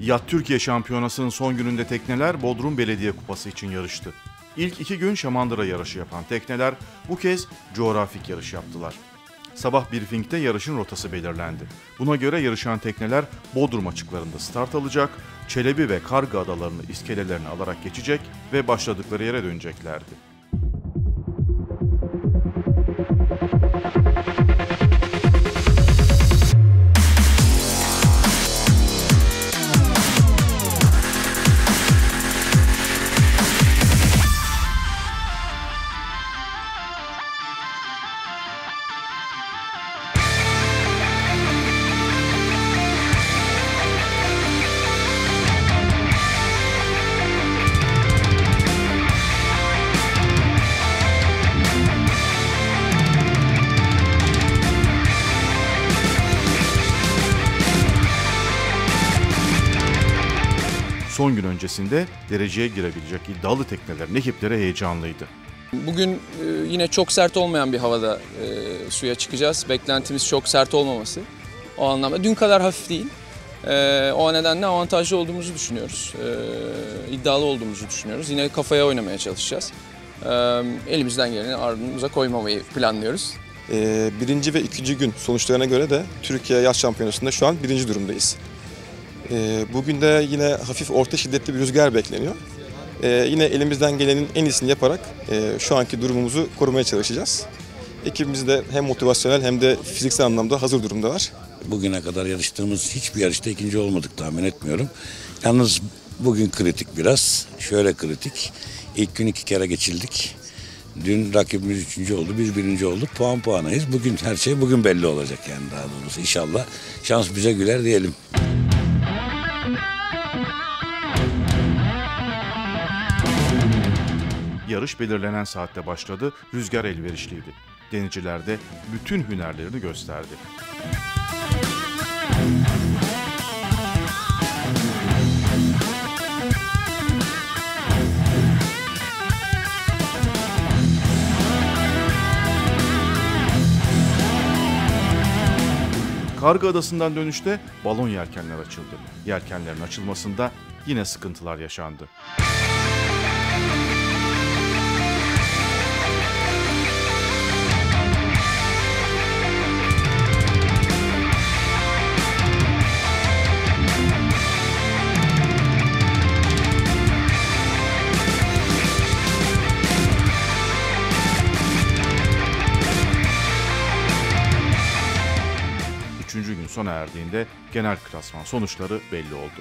Yat Türkiye Şampiyonası'nın son gününde tekneler Bodrum Belediye Kupası için yarıştı. İlk iki gün şamandıra yarışı yapan tekneler bu kez coğrafik yarış yaptılar. Sabah briefingde yarışın rotası belirlendi. Buna göre yarışan tekneler Bodrum açıklarında start alacak, Çelebi ve Karga adalarını iskelelerine alarak geçecek ve başladıkları yere döneceklerdi. Son gün öncesinde dereceye girebilecek iddialı teknelerin ekipleri heyecanlıydı. Bugün e, yine çok sert olmayan bir havada e, suya çıkacağız. Beklentimiz çok sert olmaması. O anlamda dün kadar hafif değil. E, o nedenle avantajlı olduğumuzu düşünüyoruz. E, iddialı olduğumuzu düşünüyoruz. Yine kafaya oynamaya çalışacağız. E, elimizden geleni ardımıza koymamayı planlıyoruz. Birinci ve ikinci gün sonuçlarına göre de Türkiye Yaz Şampiyonası'nda şu an birinci durumdayız. Ee, bugün de yine hafif orta şiddetli bir rüzgar bekleniyor. Ee, yine elimizden gelenin en iyisini yaparak e, şu anki durumumuzu korumaya çalışacağız. Ekibimiz de hem motivasyonel hem de fiziksel anlamda hazır durumdalar. Bugüne kadar yarıştığımız hiçbir yarışta ikinci olmadık tahmin etmiyorum. Yalnız bugün kritik biraz. Şöyle kritik. İlk gün iki kere geçildik. Dün rakibimiz üçüncü oldu, biz birinci olduk. Puan puanayız. Bugün her şey bugün belli olacak yani daha doğrusu. İnşallah şans bize güler diyelim. Yarış belirlenen saatte başladı, rüzgar elverişliydi. Denizciler de bütün hünerlerini gösterdi. Karga Adası'ndan dönüşte balon yelkenler açıldı. Yelkenlerin açılmasında yine sıkıntılar yaşandı. Sona erdiğinde genel klasman sonuçları belli oldu.